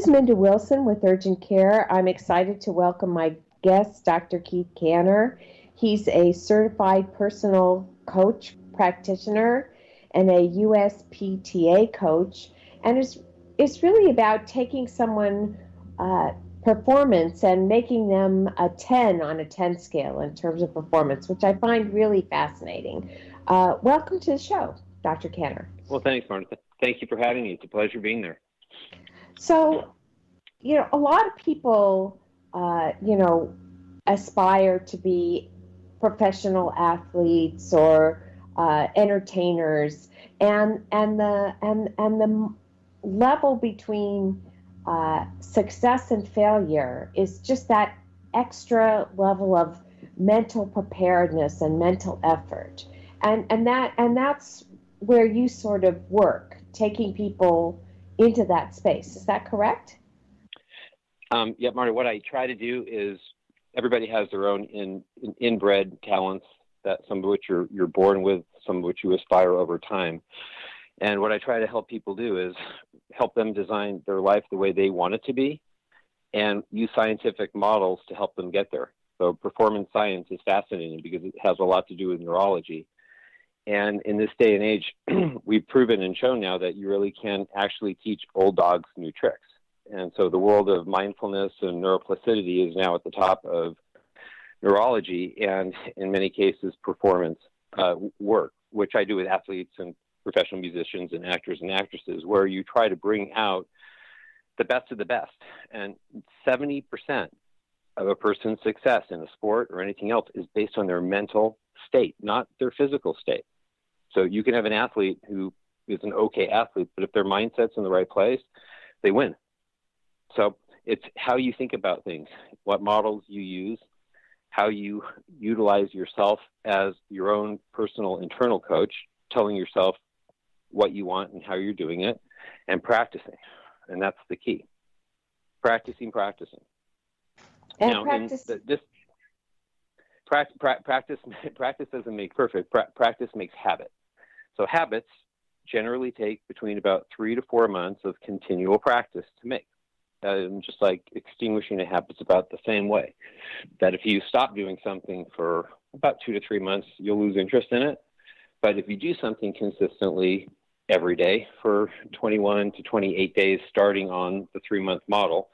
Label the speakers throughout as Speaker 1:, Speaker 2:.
Speaker 1: is Minda Wilson with Urgent Care. I'm excited to welcome my guest, Dr. Keith Kanner. He's a certified personal coach practitioner and a USPTA coach, and it's it's really about taking someone uh, performance and making them a 10 on a 10 scale in terms of performance, which I find really fascinating. Uh, welcome to the show, Dr. Kanner.
Speaker 2: Well, thanks, Martha. Thank you for having me. It's a pleasure being there.
Speaker 1: So, you know, a lot of people, uh, you know, aspire to be professional athletes or uh, entertainers, and and the and and the level between uh, success and failure is just that extra level of mental preparedness and mental effort, and and that and that's where you sort of work, taking people into that space. Is that correct?
Speaker 2: Um, yeah, Marty. What I try to do is everybody has their own in, in, inbred talents that some of which you're you're born with, some of which you aspire over time. And what I try to help people do is help them design their life the way they want it to be and use scientific models to help them get there. So performance science is fascinating because it has a lot to do with neurology. And in this day and age, we've proven and shown now that you really can actually teach old dogs new tricks. And so the world of mindfulness and neuroplasticity is now at the top of neurology and, in many cases, performance uh, work, which I do with athletes and professional musicians and actors and actresses, where you try to bring out the best of the best. And 70% of a person's success in a sport or anything else is based on their mental state, not their physical state. So you can have an athlete who is an okay athlete, but if their mindset's in the right place, they win. So it's how you think about things, what models you use, how you utilize yourself as your own personal internal coach, telling yourself what you want and how you're doing it, and practicing. And that's the key. Practicing, practicing.
Speaker 1: And now, practice. The, this
Speaker 2: practice, practice, practice doesn't make perfect. Pra- practice makes habit. So habits generally take between about three to four months of continual practice to make. Um, just like extinguishing a habit's about the same way. That if you stop doing something for about two to three months, you'll lose interest in it. But if you do something consistently every day for 21 to 28 days, starting on the three month model,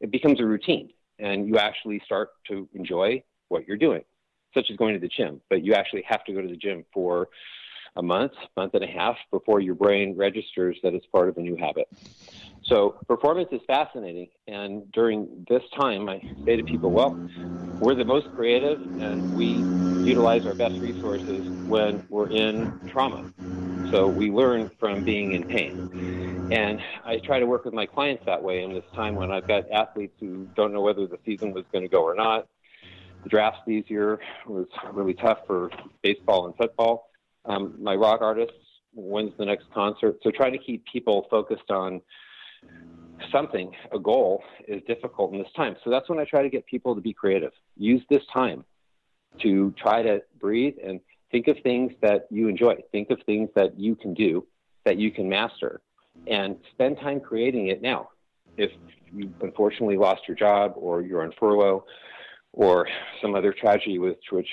Speaker 2: it becomes a routine and you actually start to enjoy what you're doing, such as going to the gym. But you actually have to go to the gym for a month, month and a half before your brain registers that it's part of a new habit. So performance is fascinating. And during this time, I say to people, well, we're the most creative and we utilize our best resources when we're in trauma. So we learn from being in pain. And I try to work with my clients that way in this time when I've got athletes who don't know whether the season was going to go or not. The drafts this year was really tough for baseball and football um, my rock artists, when's the next concert? So trying to keep people focused on something, a goal, is difficult in this time. So that's when I try to get people to be creative. Use this time to try to breathe and think of things that you enjoy. Think of things that you can do, that you can master, and spend time creating it now. If you unfortunately lost your job or you're on furlough or some other tragedy with which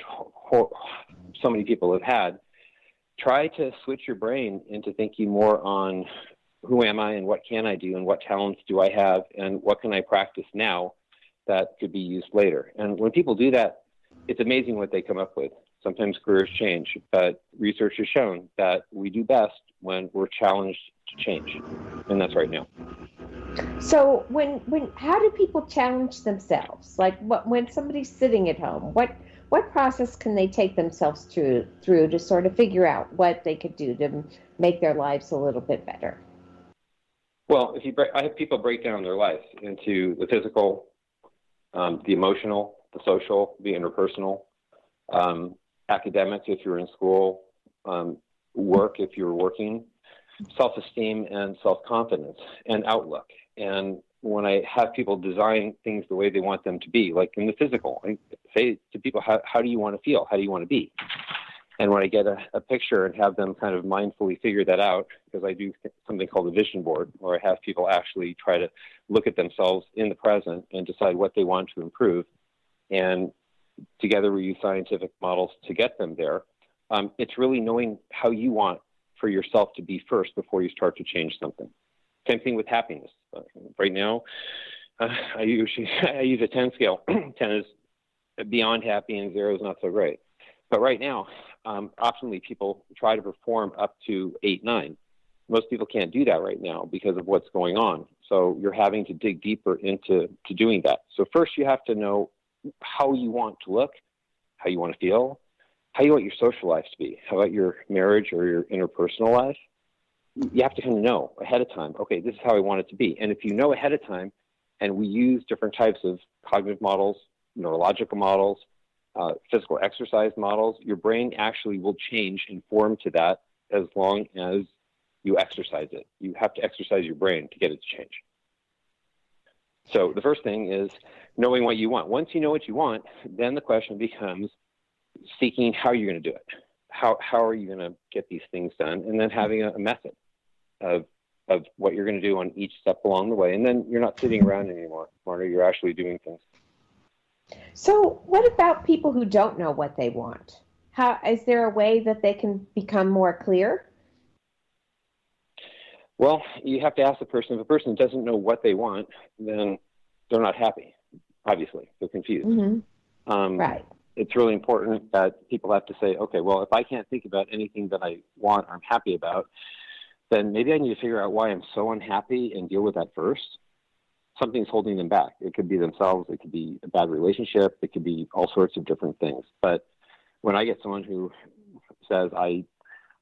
Speaker 2: so many people have had, try to switch your brain into thinking more on who am I and what can I do and what talents do I have and what can I practice now that could be used later. And when people do that, it's amazing what they come up with. Sometimes careers change, but research has shown that we do best when we're challenged to change. And that's right now.
Speaker 1: So when when how do people challenge themselves? Like what when somebody's sitting at home, what what process can they take themselves through through to sort of figure out what they could do to make their lives a little bit better?
Speaker 2: Well, if you break, I have people break down their lives into the physical, um, the emotional, the social, the interpersonal, um, academics if you're in school, um, work if you're working, self-esteem and self-confidence, and outlook. And when I have people design things the way they want them to be, like in the physical, I say to people, how, how do you want to feel? How do you want to be? And when I get a, a, picture and have them kind of mindfully figure that out, because I do something called a vision board, where I have people actually try to look at themselves in the present and decide what they want to improve. And together we use scientific models to get them there. Um, it's really knowing how you want for yourself to be first before you start to change something. Same thing with happiness. Uh, right now, uh, I usually I use a 10 scale. 10 is beyond happy and zero is not so great. But right now, um, optimally, people try to perform up to eight, nine. Most people can't do that right now because of what's going on. So you're having to dig deeper into to doing that. So first, you have to know how you want to look, how you want to feel, how you want your social life to be, how about your marriage or your interpersonal life. You have to kind of know ahead of time. Okay, this is how I want it to be. And if you know ahead of time, and we use different types of cognitive models, neurological models, uh, physical exercise models, your brain actually will change and form to that as long as you exercise it. You have to exercise your brain to get it to change. So the first thing is knowing what you want. Once you know what you want, then the question becomes seeking how you're going to do it. How, how are you going to get these things done? And then having a, a method of, of what you're going to do on each step along the way. And then you're not sitting around anymore, Marta. You're actually doing things.
Speaker 1: So, what about people who don't know what they want? How is there a way that they can become more clear?
Speaker 2: Well, you have to ask the person. If a person doesn't know what they want, then they're not happy. Obviously, they're confused.
Speaker 1: Mm-hmm. Um, right.
Speaker 2: It's really important that people have to say, okay, well, if I can't think about anything that I want or I'm happy about, then maybe I need to figure out why I'm so unhappy and deal with that first something's holding them back. It could be themselves, it could be a bad relationship, it could be all sorts of different things. But when I get someone who says, I,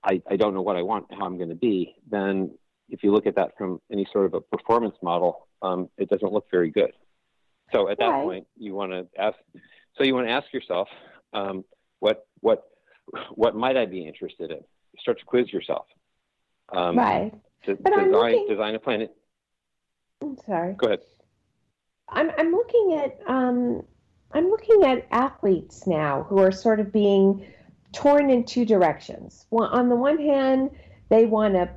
Speaker 2: I, I don't know what I want, how I'm going to be, then if you look at that from any sort of a performance model, um, it doesn't look very good. So at that right. point, you want to ask. So you want to ask yourself, um, what what what might I be interested in? Start to quiz yourself.
Speaker 1: Um, right.
Speaker 2: To, design looking... design a plan.
Speaker 1: I'm sorry.
Speaker 2: Go ahead.
Speaker 1: I'm I'm looking at um I'm looking at athletes now who are sort of being torn in two directions. Well, on the one hand, they want to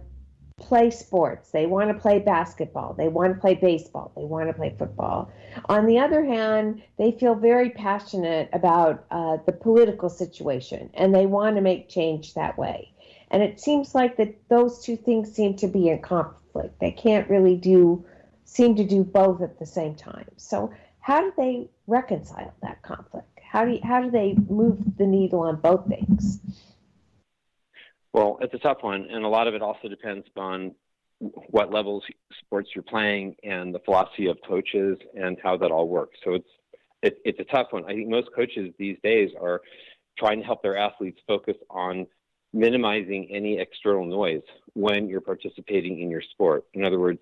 Speaker 1: play sports. They want to play basketball. They want to play baseball. They want to play football. On the other hand, they feel very passionate about uh, the political situation and they want to make change that way. And it seems like that those two things seem to be in conflict. They can't really do seem to do both at the same time. So how do they reconcile that conflict? How do you, how do they move the needle on both things?
Speaker 2: Well, it's a tough one, and a lot of it also depends on what levels sports you're playing and the philosophy of coaches and how that all works. So it's it, it's a tough one. I think most coaches these days are trying to help their athletes focus on minimizing any external noise when you're participating in your sport. In other words,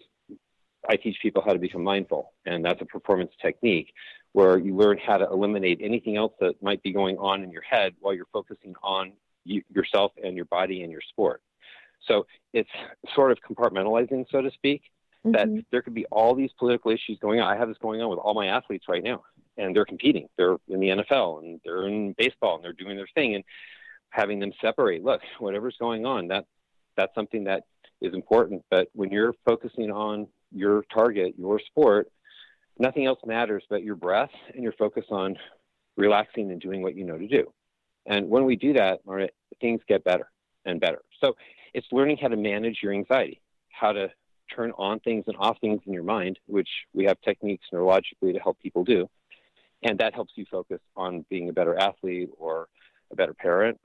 Speaker 2: I teach people how to become mindful, and that's a performance technique where you learn how to eliminate anything else that might be going on in your head while you're focusing on you, yourself and your body and your sport. So it's sort of compartmentalizing, so to speak, mm-hmm. that there could be all these political issues going on. I have this going on with all my athletes right now, and they're competing. They're in the NFL and they're in baseball and they're doing their thing, and having them separate. Look, whatever's going on, that that's something that is important. But when you're focusing on your target, your sport, nothing else matters but your breath and your focus on relaxing and doing what you know to do. And when we do that, things get better and better. So it's learning how to manage your anxiety, how to turn on things and off things in your mind, which we have techniques neurologically to help people do. And that helps you focus on being a better athlete or a better parent,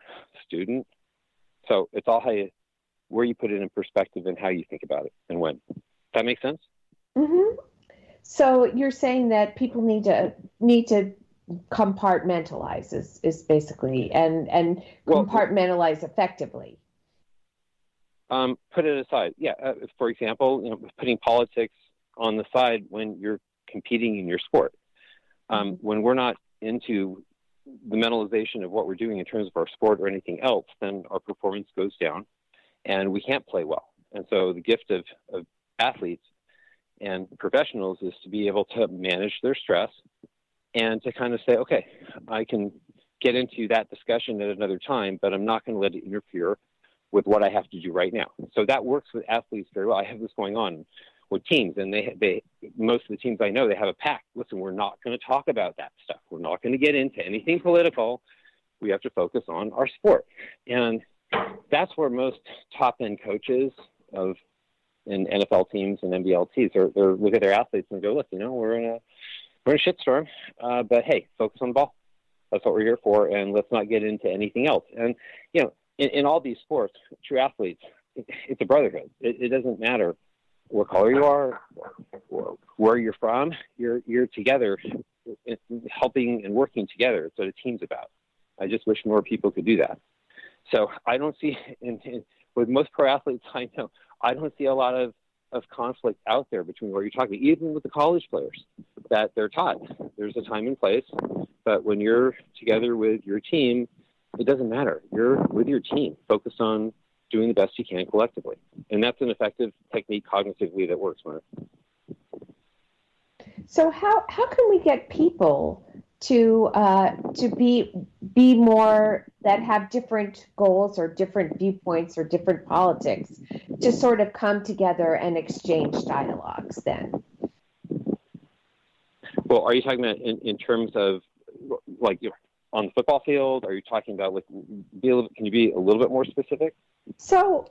Speaker 2: student. So it's all how you, where you put it in perspective and how you think about it and when. That makes sense.
Speaker 1: Mm-hmm. So you're saying that people need to need to compartmentalize is, is basically and and well, compartmentalize effectively.
Speaker 2: Um, put it aside. Yeah. Uh, for example, you know, putting politics on the side when you're competing in your sport. Um, mm-hmm. When we're not into the mentalization of what we're doing in terms of our sport or anything else, then our performance goes down, and we can't play well. And so the gift of, of athletes and professionals is to be able to manage their stress and to kind of say, okay, I can get into that discussion at another time, but I'm not going to let it interfere with what I have to do right now. So that works with athletes very well. I have this going on with teams, and they they most of the teams I know they have a pact. Listen, we're not going to talk about that stuff. We're not going to get into anything political. We have to focus on our sport, and that's where most top end coaches of in NFL teams and NBLTs are they're look at their athletes and go, look, you know, we're in a we're in a shitstorm, uh, but hey, focus on the ball. That's what we're here for, and let's not get into anything else. And you know, in, in all these sports, true athletes, it, it's a brotherhood. It, it doesn't matter what color you are, or where you're from. You're you're together, helping and working together. That's what a team's about. I just wish more people could do that. So I don't see, in, in, with most pro athletes I know, I don't see a lot of, of conflict out there between what you're talking, even with the college players, that they're taught. There's a time and place, but when you're together with your team, it doesn't matter. You're with your team, focused on doing the best you can collectively. And that's an effective technique cognitively that works, Mark.
Speaker 1: So how, how can we get people to uh, to be be more that have different goals or different viewpoints or different politics to sort of come together and exchange dialogues then.
Speaker 2: Well are you talking about in, in terms of like on the football field? Are you talking about like be a little, can you be a little bit more specific?
Speaker 1: So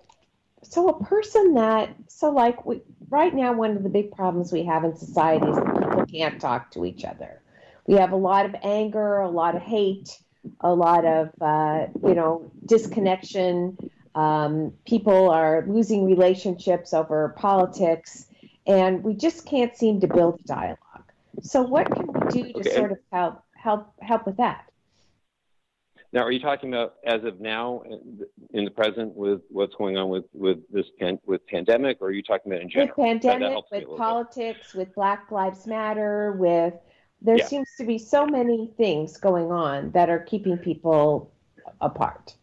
Speaker 1: so a person that so like we, right now one of the big problems we have in society is that people can't talk to each other we have a lot of anger, a lot of hate, a lot of uh, you know disconnection. Um, people are losing relationships over politics, and we just can't seem to build a dialogue. So, what can we do to okay. sort of help help help with that?
Speaker 2: Now, are you talking about as of now, in the present, with what's going on with with this pan, with pandemic, or are you talking about in general?
Speaker 1: With pandemic, with politics, bit. with Black Lives Matter, with there yeah. seems to be so many things going on that are keeping people apart.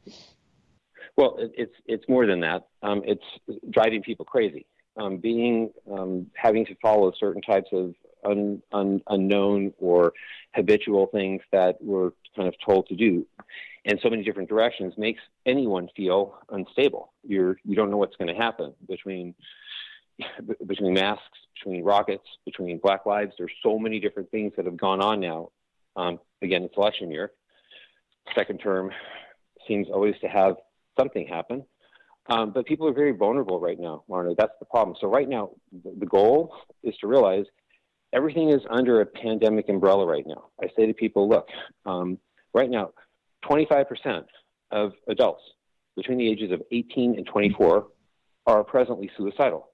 Speaker 2: Well, it's it's more than that. Um, it's driving people crazy. Um, being um, having to follow certain types of un, un, unknown or habitual things that we're kind of told to do in so many different directions makes anyone feel unstable. You're you don't know what's going to happen between between masks, between rockets, between Black Lives. There's so many different things that have gone on now. Um, again, it's election year. Second term seems always to have something happen. Um, but people are very vulnerable right now, Marna. That's the problem. So right now, the goal is to realize everything is under a pandemic umbrella right now. I say to people, look, um, right now, 25% of adults between the ages of 18 and 24 are presently suicidal.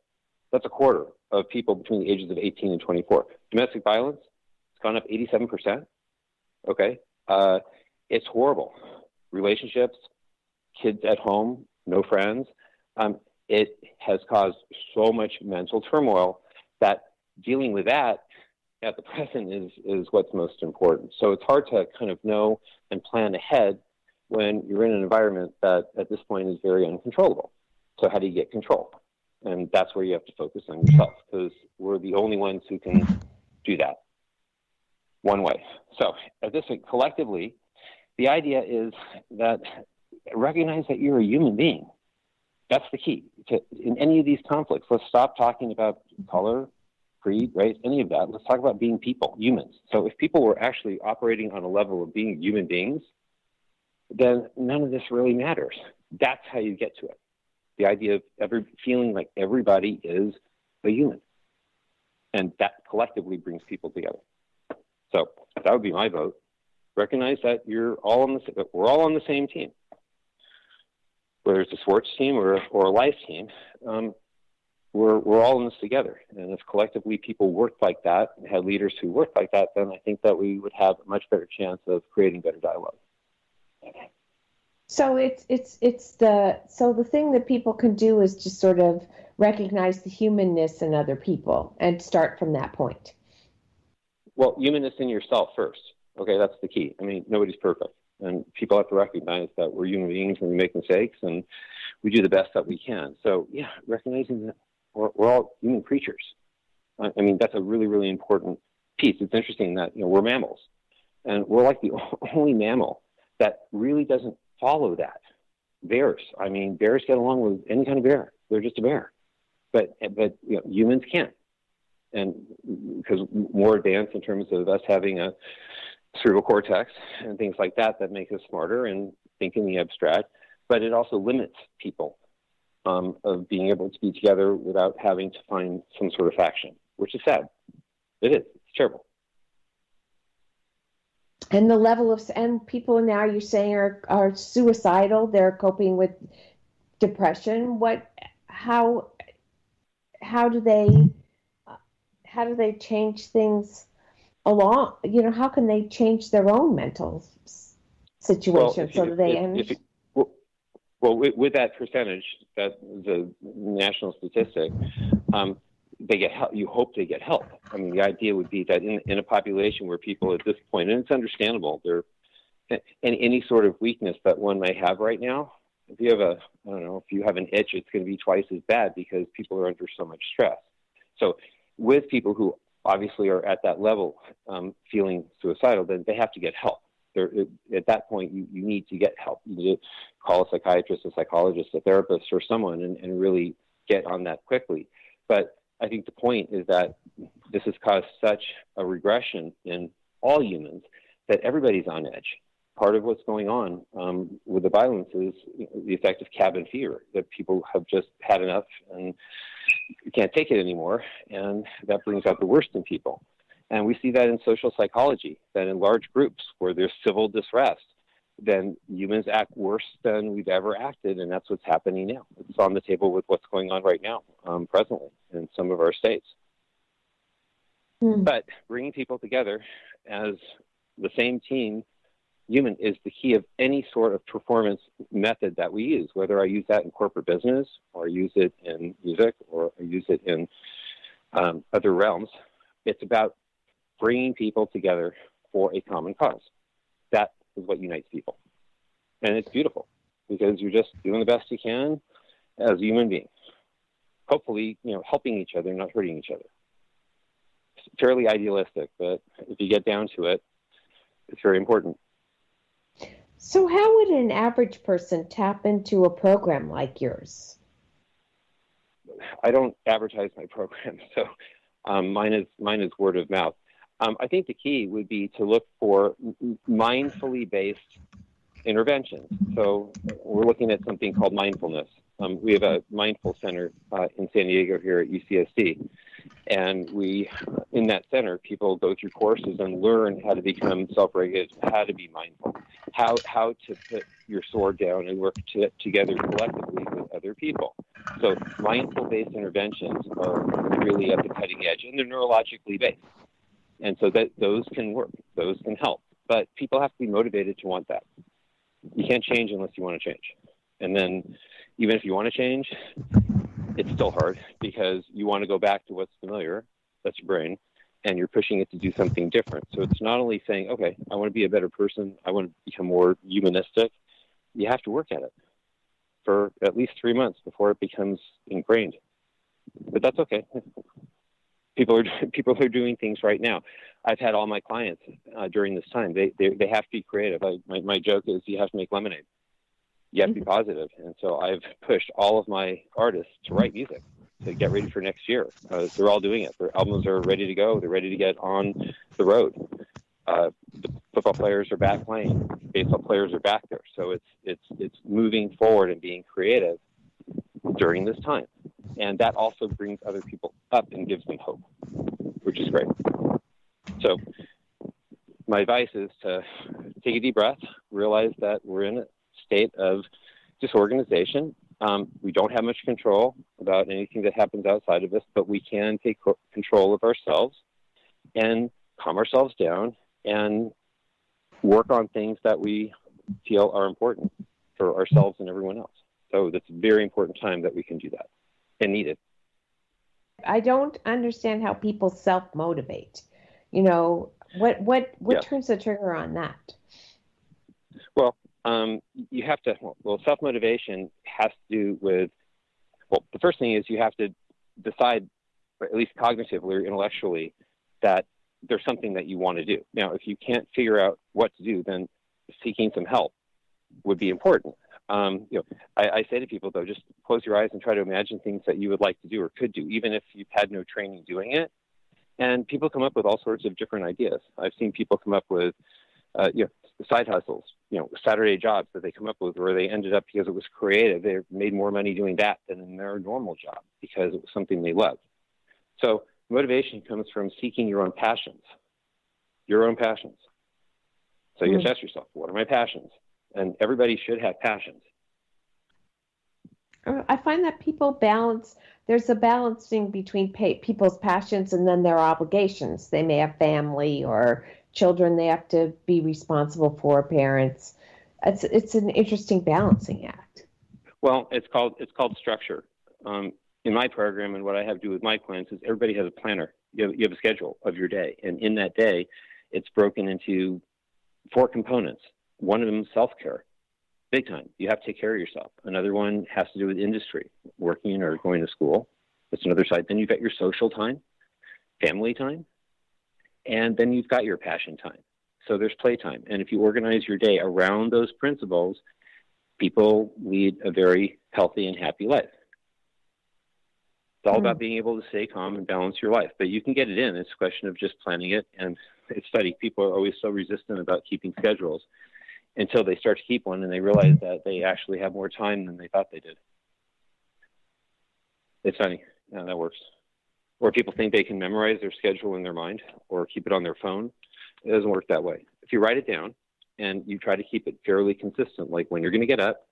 Speaker 2: That's a quarter of people between the ages of 18 and 24. Domestic violence, it's gone up 87%. Okay. Uh, it's horrible. Relationships, kids at home, no friends. Um, it has caused so much mental turmoil that dealing with that at the present is, is what's most important. So it's hard to kind of know and plan ahead when you're in an environment that at this point is very uncontrollable. So how do you get control? And that's where you have to focus on yourself because we're the only ones who can do that one way. So at this point, collectively, the idea is that recognize that you're a human being. That's the key to, in any of these conflicts. Let's stop talking about color, creed, race, any of that. Let's talk about being people, humans. So if people were actually operating on a level of being human beings, then none of this really matters. That's how you get to it the idea of every feeling like everybody is a human, and that collectively brings people together. So that would be my vote. Recognize that you're all on the we're all on the same team, whether it's a sports team or or a life team. Um, we're we're all in this together, and if collectively people worked like that, and had leaders who worked like that, then I think that we would have a much better chance of creating better dialogue.
Speaker 1: So it's it's it's the so the thing that people can do is just sort of recognize the humanness in other people and start from that point.
Speaker 2: Well, humanness in yourself first. Okay, that's the key. I mean, nobody's perfect, and people have to recognize that we're human beings and we make mistakes, and we do the best that we can. So, yeah, recognizing that we're, we're all human creatures. I, I mean, that's a really, really important piece. It's interesting that you know we're mammals, and we're like the only mammal that really doesn't follow that. Bears, I mean, bears get along with any kind of bear. They're just a bear, but but you know, humans can't, and because more advanced in terms of us having a cerebral cortex and things like that that make us smarter and think in the abstract, but it also limits people um, of being able to be together without having to find some sort of faction, which is sad. It is. It's terrible.
Speaker 1: And the level of and people now you're saying are are suicidal. They're coping with depression. What? How? How do they? How do they change things along? You know, how can they change their own mental situation well, so that they? If, if,
Speaker 2: well, well with, with, that percentage, that the national statistic, um, they get help. You hope they get help. I mean, the idea would be that in, in a population where people at this point, and it's understandable, they're and any sort of weakness that one may have right now. If you have a, I don't know, if you have an itch, it's going to be twice as bad because people are under so much stress. So, with people who obviously are at that level, um, feeling suicidal, then they have to get help. They're, at that point, you, you need to get help. You need to call a psychiatrist, a psychologist, a therapist, or someone, and, and really get on that quickly. But I think the point is that this has caused such a regression in all humans that everybody's on edge. Part of what's going on um, with the violence is the effect of cabin fever, that people have just had enough and can't take it anymore, and that brings out the worst in people. And we see that in social psychology, that in large groups where there's civil distress, then humans act worse than we've ever acted, and that's what's happening now. It's on the table with what's going on right now, um, presently, in some of our states. Mm. But bringing people together as the same team, human, is the key of any sort of performance method that we use, whether I use that in corporate business, or use it in music, or I use it in um, other realms. It's about bringing people together for a common cause. That is what unites people. And it's beautiful because you're just doing the best you can as a human being. Hopefully, you know, helping each other, not hurting each other. It's fairly idealistic, but if you get down to it, it's very important.
Speaker 1: So, how would an average person tap into a program like yours?
Speaker 2: I don't advertise my program, so um, mine is mine is word of mouth. Um, I think the key would be to look for mindfully based interventions. So we're looking at something called mindfulness. Um, we have a mindful center uh, in San Diego here at UCSD, and we, in that center, people go through courses and learn how to become self-regulated, how to be mindful, how how to put your sword down and work to, together collectively with other people. So mindful-based interventions are really at the cutting edge, and they're neurologically based. And so that those can work, those can help. But people have to be motivated to want that. You can't change unless you want to change. And then even if you want to change, it's still hard because you want to go back to what's familiar, that's your brain, and you're pushing it to do something different. So it's not only saying, okay, I want to be a better person, I want to become more humanistic. You have to work at it for at least three months before it becomes ingrained. But that's okay people are people are doing things right now. I've had all my clients uh, during this time. They, they they have to be creative. I, my my joke is you have to make lemonade. You have to be mm-hmm. positive. And so I've pushed all of my artists to write music to get ready for next year. Uh, they're all doing it. Their albums are ready to go. They're ready to get on the road. Uh, the football players are back playing. Baseball players are back there. So it's it's it's moving forward and being creative during this time. And that also brings other people up and gives them hope, which is great. So, my advice is to take a deep breath, realize that we're in a state of disorganization. Um, we don't have much control about anything that happens outside of us, but we can take control of ourselves and calm ourselves down and work on things that we feel are important for ourselves and everyone else. So that's a very important time that we can do that and need it.
Speaker 1: I don't understand how people self motivate. You know, what what what yeah. turns the trigger on that?
Speaker 2: Well, um, you have to. Well, self motivation has to do with. Well, the first thing is you have to decide, at least cognitively or intellectually, that there's something that you want to do. Now, if you can't figure out what to do, then seeking some help would be important. Um, you know, I, I, say to people though, just close your eyes and try to imagine things that you would like to do or could do, even if you've had no training doing it. And people come up with all sorts of different ideas. I've seen people come up with, uh, you know, side hustles, you know, Saturday jobs that they come up with, where they ended up because it was creative. They made more money doing that than in their normal job because it was something they loved. So motivation comes from seeking your own passions, your own passions. So you mm-hmm. ask yourself, what are my passions? And everybody should have passions.
Speaker 1: Uh, I find that people balance. There's a balancing between pay, people's passions and then their obligations. They may have family or children they have to be responsible for, parents. It's it's an interesting balancing act.
Speaker 2: Well, it's called it's called structure. Um, in my program and what I have to do with my clients is everybody has a planner. You have, you have a schedule of your day, and in that day, it's broken into four components. One of them is self care, big time. You have to take care of yourself. Another one has to do with industry, working or going to school. That's another side. Then you've got your social time, family time, and then you've got your passion time. So there's playtime. And if you organize your day around those principles, people lead a very healthy and happy life. It's all mm about being able to stay calm and balance your life. But you can get it in. It's a question of just planning it. And it's funny, people are always so resistant about keeping schedules until they start to keep one and they realize that they actually have more time than they thought they did. It's funny. Yeah, that works. Or people think they can memorize their schedule in their mind or keep it on their phone. It doesn't work that way. If you write it down and you try to keep it fairly consistent, like when you're going to get up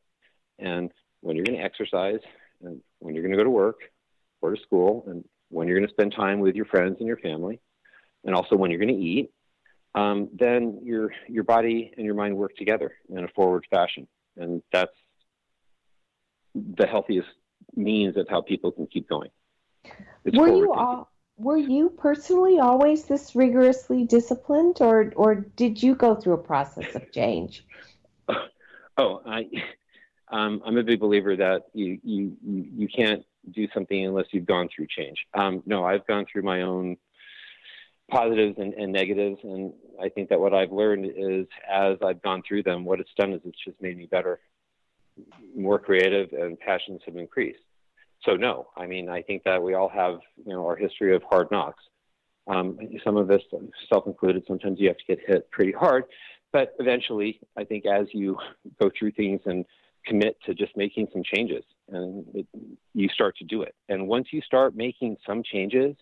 Speaker 2: and when you're going to exercise and when you're going to go to work or to school and when you're going to spend time with your friends and your family and also when you're going to eat um, then your your body and your mind work together in a forward fashion, and that's the healthiest means of how people can keep going.
Speaker 1: It's were you all, were you personally always this rigorously disciplined, or or did you go through a process of change?
Speaker 2: oh, I. Um, I'm a big believer that you, you you can't do something unless you've gone through change. Um, no, I've gone through my own positives and, and negatives. And I think that what I've learned is as I've gone through them, what it's done is it's just made me better, more creative, and passions have increased. So no, I mean I think that we all have you know our history of hard knocks. Um, some of us, self-included, sometimes you have to get hit pretty hard, but eventually, I think as you go through things and commit to just making some changes, and it, you start to do it. And once you start making some changes,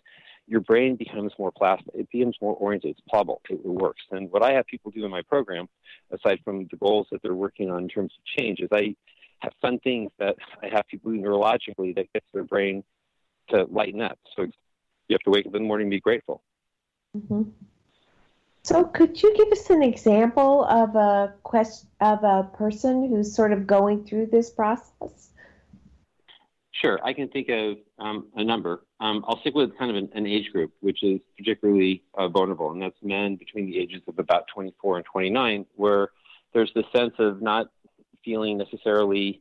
Speaker 2: your brain becomes more plastic. It becomes more oriented. It's pliable. It, works. And what I have people do in my program, aside from the goals that they're working on in terms of change, is I have fun things that I have people do neurologically that gets their brain to lighten up. So you have to wake up in the morning and be grateful.
Speaker 1: Mm-hmm. So, could you give us an example of a quest of a person who's sort of going through this process?
Speaker 2: Sure, I can think of um, a number. Um, I'll stick with kind of an, an age group, which is particularly uh, vulnerable, and that's men between the ages of about 24 and 29, where there's the sense of not feeling necessarily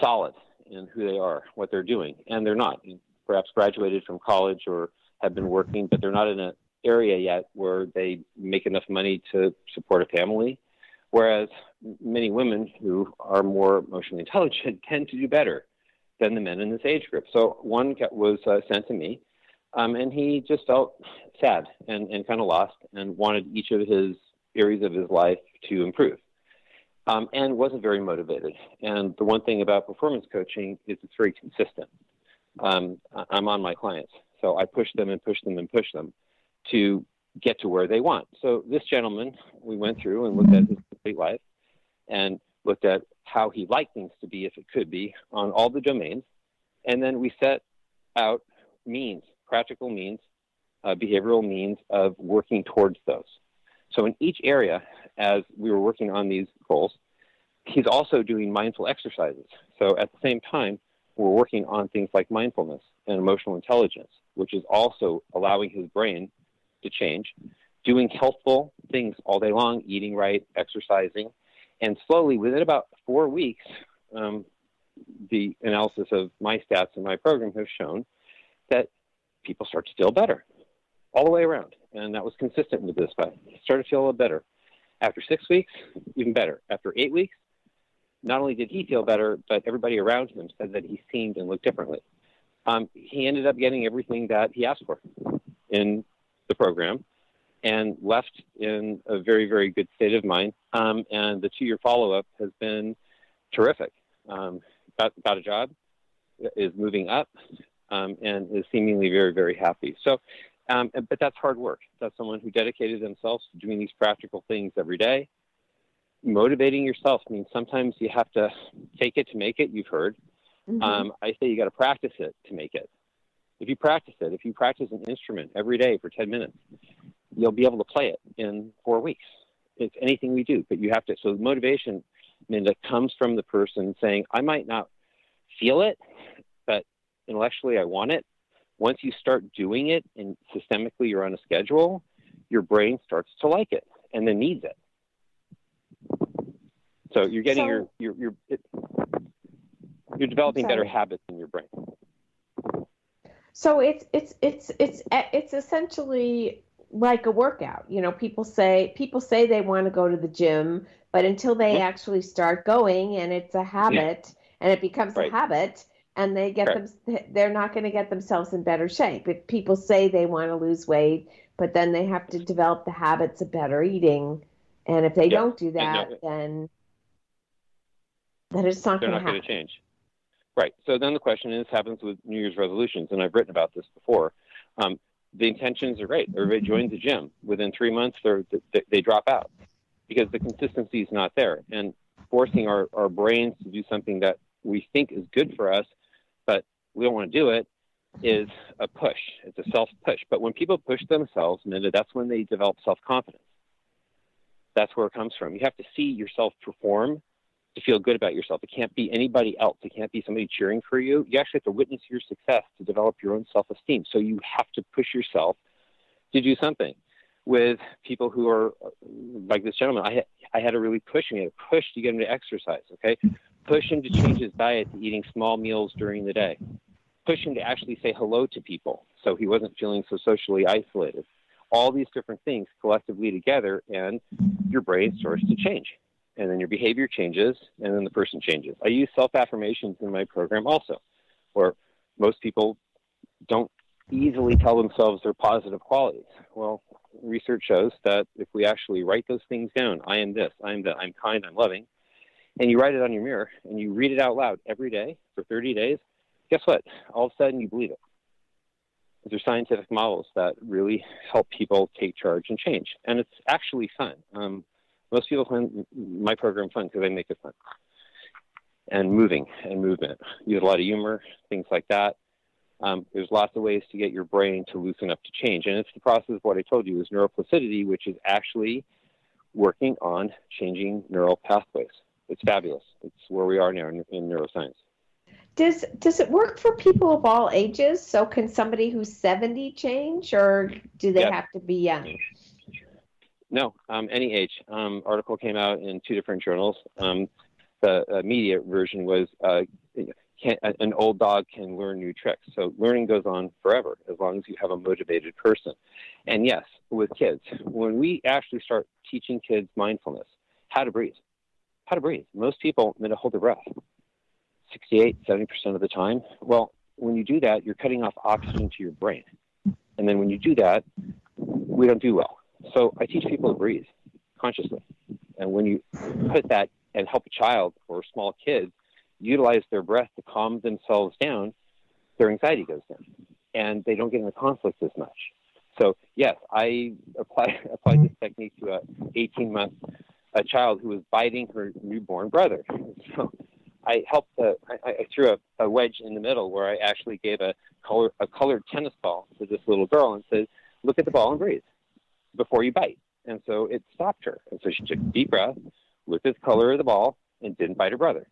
Speaker 2: solid in who they are, what they're doing, and they're not. Perhaps graduated from college or have been working, but they're not in an area yet where they make enough money to support a family. Whereas many women who are more emotionally intelligent tend to do better than the men in this age group. So one was uh, sent to me, um, and he just felt sad and, and kind of lost and wanted each of his areas of his life to improve. Um, and wasn't very motivated. And the one thing about performance coaching is it's very consistent. Um, I'm on my clients, so I push them and push them and push them to get to where they want. So this gentleman, we went through and looked at his complete life, and looked at how he liked things to be, if it could be, on all the domains. And then we set out means, practical means, uh, behavioral means of working towards those. So in each area, as we were working on these goals, he's also doing mindful exercises. So at the same time, we're working on things like mindfulness and emotional intelligence, which is also allowing his brain to change, doing healthful things all day long, eating right, exercising, and slowly, within about four weeks, um, the analysis of my stats in my program have shown that people start to feel better all the way around. And that was consistent with this. I started to feel a little better. After six weeks, even better. After eight weeks, not only did he feel better, but everybody around him said that he seemed and looked differently. Um, he ended up getting everything that he asked for in the program and left in a very, very good state of mind. Um, and the two year follow up has been terrific. Um, got, got a job, is moving up, um, and is seemingly very, very happy. So, um, but that's hard work. That's someone who dedicated themselves to doing these practical things every day. Motivating yourself means sometimes you have to take it to make it, you've heard. Mm-hmm. Um, I say you got to practice it to make it. If you practice it, if you practice an instrument every day for 10 minutes, you'll be able to play it in four weeks. It's anything we do, but you have to. So the motivation, Minda, comes from the person saying, I might not feel it, but intellectually I want it. Once you start doing it and systemically you're on a schedule, your brain starts to like it and then needs it. So you're getting so, your, your, your, it, you're developing better habits in your brain.
Speaker 1: So it's, it's, it's, it's, it's essentially like a workout. You know, people say people say they want to go to the gym, but until they yeah. actually start going and it's a habit yeah. and it becomes right. a habit and they get right. them they're not going to get themselves in better shape. If people say they want to lose weight, but then they have to develop the habits of better eating. And if they yeah. don't do that, no, then then it's not going to
Speaker 2: change. Right. So then the question is, happens with New Year's resolutions, and I've written about this before. Um, the intentions are great. Everybody joins the gym. Within three months, they they drop out because the consistency is not there. And forcing our, our brains to do something that we think is good for us, but we don't want to do it, is a push. It's a self push. But when people push themselves, that's when they develop self confidence. That's where it comes from. You have to see yourself perform to feel good about yourself. It can't be anybody else. It can't be somebody cheering for you. You actually have to witness your success to develop your own self esteem. So you have to push yourself to do something. With people who are uh, like this gentleman, I I had to really push him. I had to push to get him to exercise. Okay, push him to change his diet to eating small meals during the day. Push him to actually say hello to people, so he wasn't feeling so socially isolated. All these different things collectively together, and your brain starts to change and then your behavior changes, and then the person changes. I use self affirmations in my program also, where most people don't easily tell themselves their positive qualities. Well, research shows that if we actually write those things down, I am this, I am that, I'm kind, I'm loving, and you write it on your mirror and you read it out loud every day for 30 days, guess what? All of a sudden you believe it. There's scientific models that really help people take charge and change, and it's actually fun. Um, most people find my program fun because I make it fun. And moving and movement. Use a lot of humor, things like that. Um, there's lots of ways to get your brain to loosen up to change. And it's the process of what I told you is neuroplasticity, which is actually working on changing neural pathways. It's fabulous. It's where we are now in, in neuroscience.
Speaker 1: Does does it work for people of all ages? So can somebody who's 70 change or do they yep. have to be young?
Speaker 2: No, um, any age. Um, article came out in two different journals. Um, the uh, media version was uh, can, an old dog can learn new tricks. So learning goes on forever as long as you have a motivated person. And yes, with kids, when we actually start teaching kids mindfulness, how to breathe, how to breathe. Most people need to hold their breath 68, 70% of the time. Well, when you do that, you're cutting off oxygen to your brain. And then when you do that, we don't do well so I teach people to breathe consciously. And when you put that and help a child or small kids utilize their breath to calm themselves down, their anxiety goes down and they don't get into conflict as much. So yes, I apply, applied this technique to a 18 month a child who was biting her newborn brother. So I helped. Uh, I, I threw a, a wedge in the middle where I actually gave a color a colored tennis ball to this little girl and said, "Look at the ball and breathe." Before you bite. And so it stopped her. And so she took a deep breath, looked at the color of the ball, and didn't bite her brother.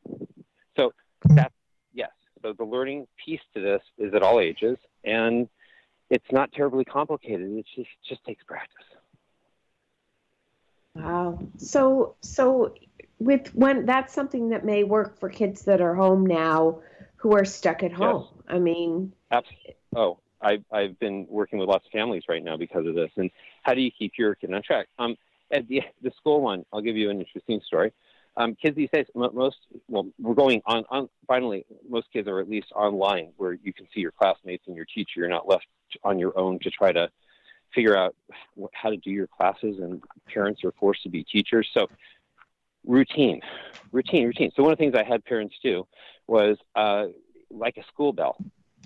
Speaker 2: So that's, yes. So the learning piece to this is at all ages. And it's not terribly complicated. It just, just takes practice.
Speaker 1: Wow. So, so with when that's something that may work for kids that are home now who are stuck at home. Yes. I mean,
Speaker 2: Absolutely. Oh, I, I've been working with lots of families right now because of this. And how do you keep your kid on track? Um, at the the school one, I'll give you an interesting story. Um, kids these days, most well, we're going on, on. Finally, most kids are at least online, where you can see your classmates and your teacher. You're not left on your own to try to figure out how to do your classes, and parents are forced to be teachers. So, routine, routine, routine. So one of the things I had parents do was uh, like a school bell.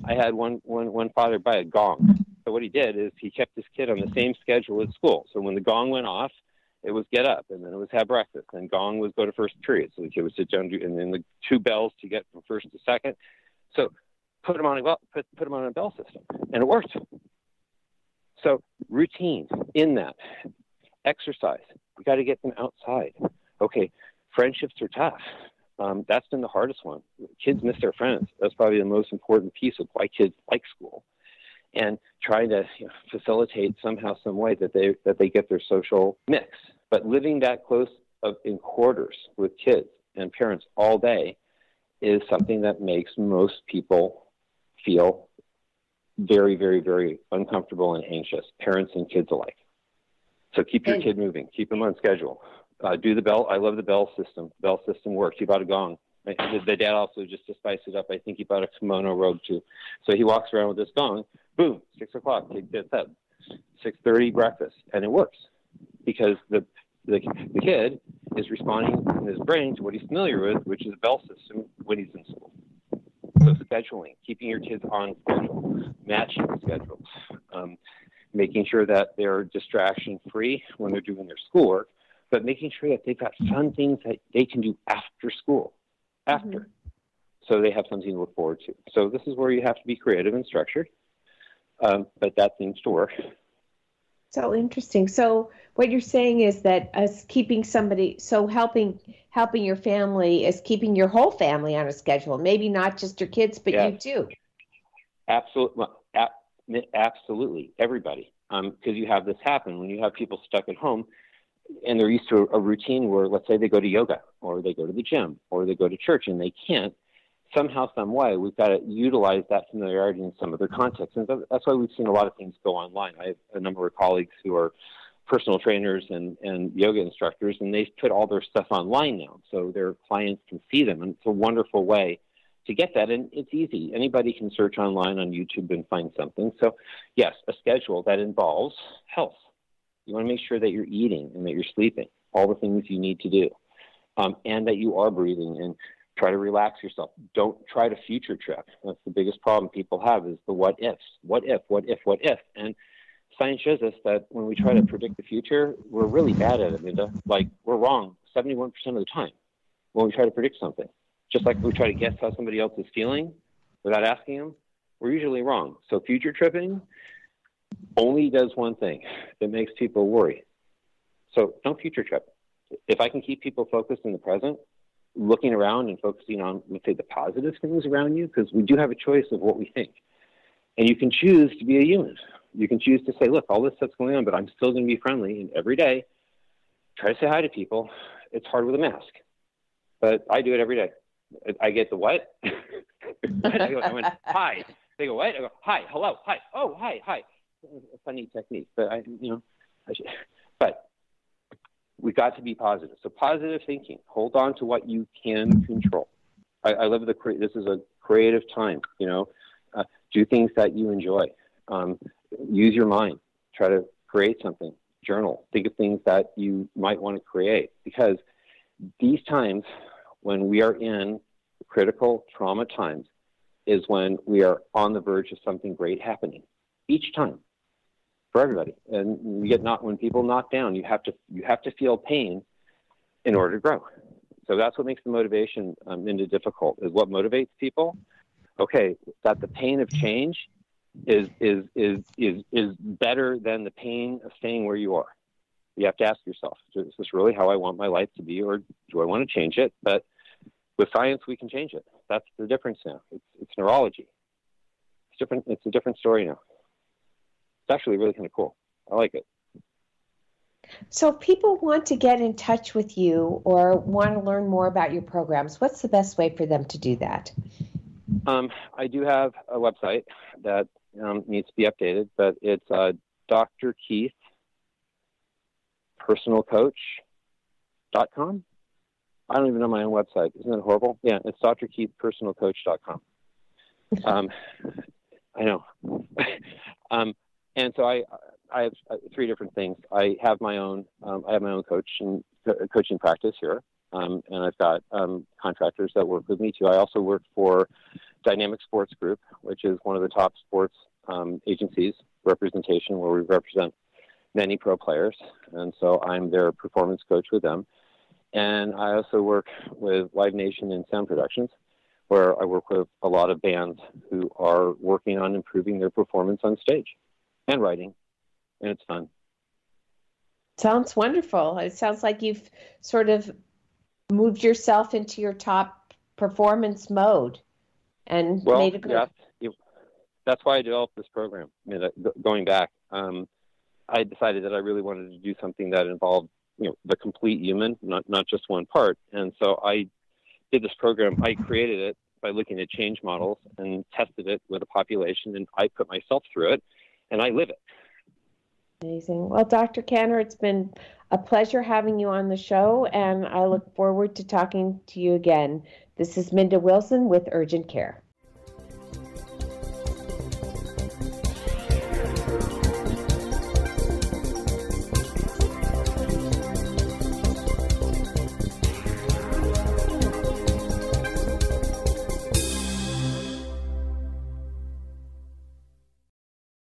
Speaker 2: I had one, one, one father buy a gong. So what he did is he kept his kid on the same schedule at school. So when the gong went off, it was get up, and then it was have breakfast, and gong was go to first period. So the kid would sit down, and then the two bells to get from first to second. So put them on a put put them on a bell system, and it worked. So routine in that exercise. We got to get them outside. Okay, friendships are tough. Um, that's been the hardest one. Kids miss their friends. That's probably the most important piece of why kids like school, and trying to you know, facilitate somehow, some way that they that they get their social mix. But living that close of, in quarters with kids and parents all day is something that makes most people feel very, very, very uncomfortable and anxious, parents and kids alike. So keep your and, kid moving, keep them on schedule. Uh, do the bell. I love the bell system. The bell system works. He bought a gong. The, the dad also just to spice it up. I think he bought a kimono robe too. So he walks around with this gong. Boom, six o'clock. Kid gets up. Six thirty breakfast, and it works because the, the the kid is responding in his brain to what he's familiar with, which is the bell system when he's in school. So scheduling, keeping your kids on schedule, matching schedules, um, making sure that they're distraction free when they're doing their schoolwork, but making sure that they've got fun things that they can do after school, after. Mm-hmm. So they have something to look forward to. So this is where you have to be creative and structured, um, but that seems to work.
Speaker 1: So interesting. So what you're saying is that us keeping somebody, so helping helping your family is keeping your whole family on a schedule. Maybe not just your kids, but you too.
Speaker 2: Absolutely, absolutely, everybody. Because um, you have this happen when you have people stuck at home, and they're used to a, routine where, let's say, they go to yoga or they go to the gym or they go to church, and they can't somehow, some way, we've got to utilize that familiarity in some other context. And that's why we've seen a lot of things go online. I have a number of colleagues who are personal trainers and, and yoga instructors, and they've put all their stuff online now so their clients can see them. And it's a wonderful way to get that. And it's easy. Anybody can search online on YouTube and find something. So, yes, a schedule that involves health. You want to make sure that you're eating and that you're sleeping, all the things you need to do, um, and that you are breathing. And try to relax yourself. Don't try to future trip. That's the biggest problem people have is the what ifs. What if, what if, what if? And science shows us that when we try to predict the future, we're really bad at it, Minda. Like we're wrong 71% of the time when we try to predict something. Just like we try to guess how somebody else is feeling without asking them, we're usually wrong. So future tripping only does one thing. It makes people worry. So don't future trip. If I can keep people focused in the present, looking around and focusing on, let's say, the positive things around you, because we do have a choice of what we think. And you can choose to be a human. You can choose to say, look, all this stuff's going on, but I'm still going to be friendly. And every day, try to say hi to people. It's hard with a mask, but I do it every day. I get the what? I, go, I went, hi. They go, what? I go, hi, hello, hi. Oh, hi, hi. A funny technique, but I, you know, I should, but we've got to be positive. So positive thinking. Hold on to what you can control. I, I love the this is a creative time. You know, uh, do things that you enjoy. Um, use your mind. Try to create something. Journal. Think of things that you might want to create because these times when we are in critical trauma times is when we are on the verge of something great happening. Each time for everybody. And you get not when people knock down, you have to you have to feel pain in order to grow. So that's what makes the motivation um, into difficult. Is what motivates people. Okay, that the pain of change is is is is is better than the pain of staying where you are. You have to ask yourself: Is this really how I want my life to be, or do I want to change it? But with science, we can change it. That's the difference now. It's, it's neurology. It's different. It's a different story now it's actually really kind of cool. I like it.
Speaker 1: So, if people want to get in touch with you or want to learn more about your programs, what's the best way for them to do that?
Speaker 2: Um, I do have a website that um, needs to be updated, but it's uh, Dr. Keith personal drkeithpersonalcoach.com. I don't even know my own website. Isn't that horrible? Yeah, it's dr. keith drkeithpersonalcoach.com. Um, I know. um, and so I, I have uh, three different things. I have my own, um, I have my own coaching coaching practice here, um, and I've got um, contractors that work with me too. I also work for Dynamic Sports Group, which is one of the top sports um, agencies representation where we represent many pro players, and so I'm their performance coach with them. And I also work with Live Nation and Sound Productions, where I work with a lot of bands who are working on improving their performance on stage and writing, and it's fun.
Speaker 1: Sounds wonderful. It sounds like you've sort of moved yourself into your top performance mode and
Speaker 2: well,
Speaker 1: made a good.
Speaker 2: Yes, that's why I developed this program. I mean, going back, um, I decided that I really wanted to do something that involved you know the complete human, not not just one part. And so I did this program. I created it by looking at change models and tested it with a population, and I put myself through it, and I live it.
Speaker 1: Amazing. Well, Dr. Kanner, it's been a pleasure having you on the show, and I look forward to talking to you again. This is Minda Wilson with Urgent Care.